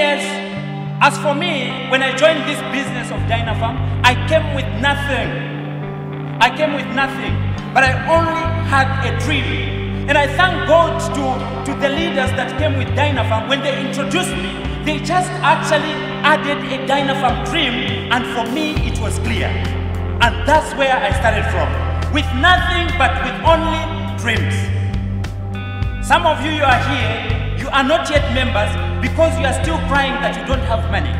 years, as for me, when I joined this business of Dynapharm, I came with nothing. I came with nothing, but I only had a dream. And I thank God to, to the leaders that came with Dynapharm. When they introduced me, they just actually added a Dynapharm dream, and for me, it was clear. And that's where I started from. With nothing, but with only dreams. Some of you, you are here, you are not yet members because you are still crying that you don't have money.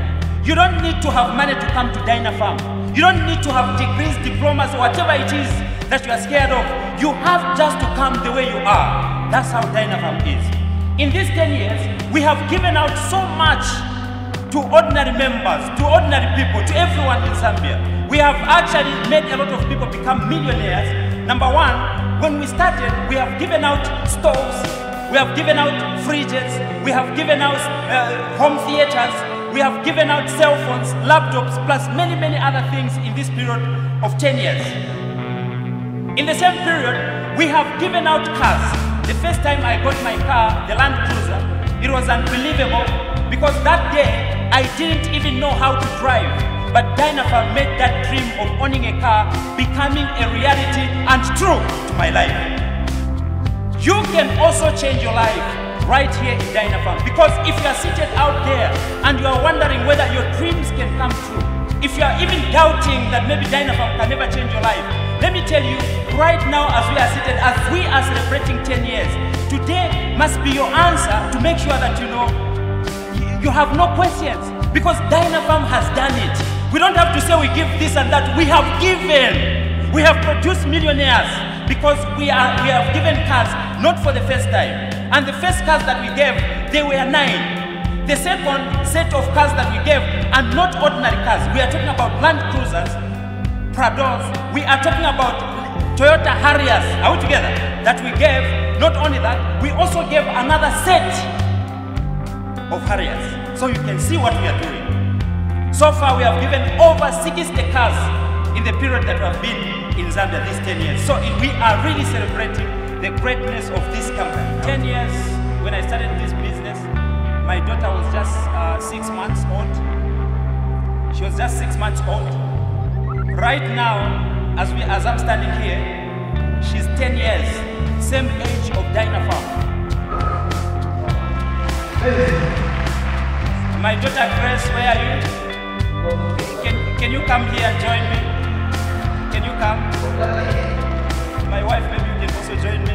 You don't need to have money to come to Dynapharm. You don't need to have degrees, diplomas, or whatever it is that you are scared of. You have just to come the way you are. That's how Dynapharm is. In these 10 years, we have given out so much to ordinary members, to ordinary people, to everyone in Zambia. We have actually made a lot of people become millionaires. Number one, when we started, we have given out stoves, we have given out fridges, we have given out uh, home theaters, we have given out cell phones, laptops, plus many, many other things in this period of 10 years. In the same period, we have given out cars. The first time I got my car, the Land Cruiser, it was unbelievable because that day I didn't even know how to drive. But Dynapharm made that dream of owning a car becoming a reality and true to my life. You can also change your life right here in Dynapharm because if you are seated out there and you are wondering whether your dreams can come true, if you are even doubting that maybe Dynapharm can never change your life, let me tell you, right now as we are seated, as we are celebrating 10 years, today must be your answer to make sure that you know you have no questions because Dynapharm has done it. We don't have to say we give this and that. We have given. We have produced millionaires because we, are, we have given cars not for the first time. And the first cars that we gave, they were nine. The second set of cars that we gave are not ordinary cars. We are talking about Land Cruisers, Prados. We are talking about Toyota Harriers. Are we together? That we gave. Not only that, we also gave another set of Harriers. So you can see what we are doing. So far, we have given over 60 cars in the period that we have been Zambia these 10 years. So we are really celebrating the greatness of this company. 10 years when I started this business, my daughter was just uh, six months old. She was just six months old. Right now, as, we, as I'm standing here, she's 10 years, same age of Dynapharm. My daughter Grace, where are you? Can, can you come here and join me? Can you come? My wife, maybe you can also join me.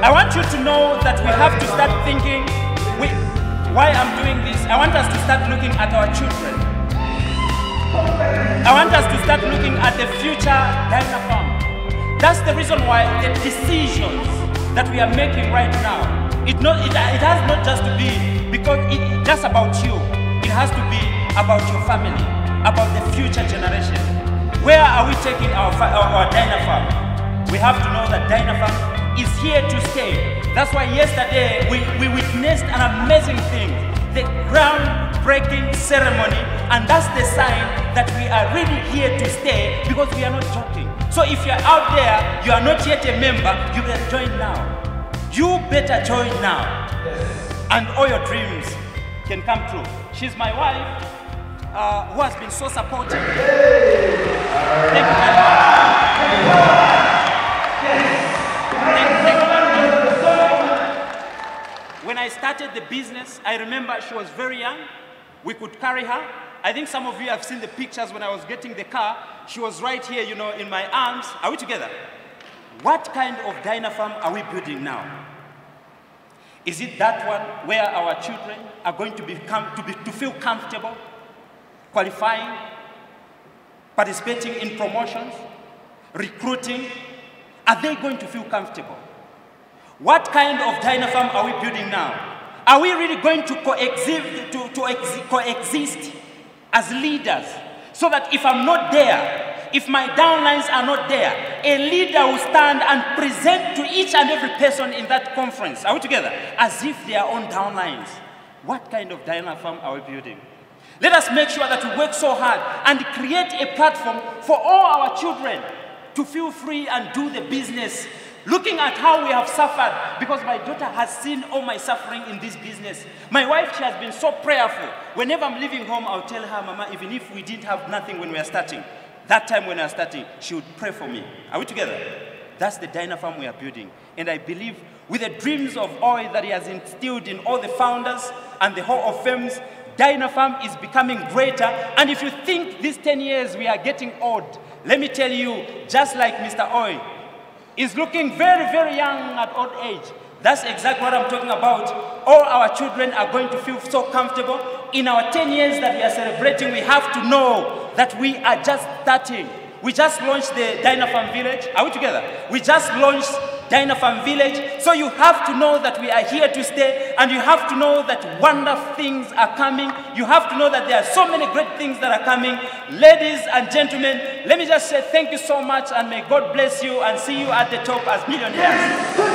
I want you to know that we have to start thinking, we, why I'm doing this, I want us to start looking at our children. I want us to start looking at the future Dynapharm. That's the reason why the decisions that we are making right now, it, not, it, it has not just to be because it, just about you. It has to be about your family, about the future generation. Where are we taking our, our, our Dynapharm? We have to know that Dynapharm is here to stay. That's why yesterday we, we witnessed an amazing thing, the groundbreaking ceremony, and that's the sign that we are really here to stay because we are not joking. So if you're out there, you are not yet a member, you can join now. You better join now. And all your dreams can come true. She's my wife, uh, who has been so supportive. Thank When I started the business, I remember she was very young. We could carry her. I think some of you have seen the pictures when I was getting the car. She was right here, you know, in my arms. Are we together? What kind of Dynapharm are we building now? Is it that one where our children are going to, become, to, be, to feel comfortable, qualifying, participating in promotions, recruiting? Are they going to feel comfortable? What kind of Dynapharm are we building now? Are we really going to coexist, to, to ex- coexist as leaders so that if I'm not there, if my downlines are not there, a leader will stand and present to each and every person in that conference, are we together, as if they are on downlines. What kind of Dynapharm are we building? Let us make sure that we work so hard and create a platform for all our children to feel free and do the business looking at how we have suffered because my daughter has seen all my suffering in this business. My wife, she has been so prayerful. Whenever I'm leaving home, I'll tell her, Mama, even if we didn't have nothing when we were starting, that time when I was starting, she would pray for me. Are we together? That's the Dynapharm we are building. And I believe with the dreams of oil that he has instilled in all the founders and the Hall of Fames, Dynapharm is becoming greater. And if you think these 10 years we are getting old, let me tell you, just like Mr. Oi, is looking very, very young at old age. That's exactly what I'm talking about. All our children are going to feel so comfortable. In our 10 years that we are celebrating, we have to know that we are just starting. We just launched the Dynapharm Village. Are we together? We just launched Dynapharm Village. So you have to know that we are here to stay, and you have to know that wonderful things are coming. You have to know that there are so many great things that are coming. Ladies and gentlemen, let me just say thank you so much, and may God bless you and see you at the top as millionaires.